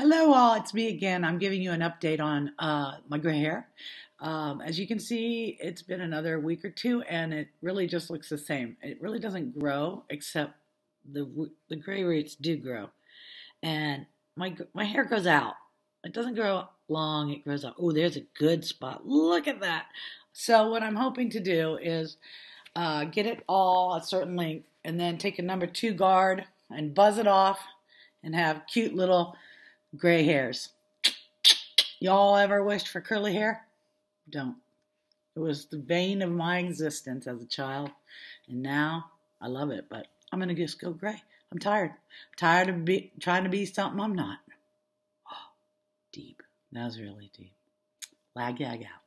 Hello, all. It's me again. I'm giving you an update on uh, my gray hair. Um, as you can see, it's been another week or two, and it really just looks the same. It really doesn't grow, except the the gray roots do grow, and my my hair grows out. It doesn't grow long. It grows out. Oh, there's a good spot. Look at that. So what I'm hoping to do is uh, get it all a certain length, and then take a number two guard and buzz it off, and have cute little gray hairs. Y'all ever wished for curly hair? Don't. It was the vein of my existence as a child, and now I love it, but I'm going to just go gray. I'm tired. I'm tired of be, trying to be something I'm not. Oh, deep. That was really deep. Lagyag out.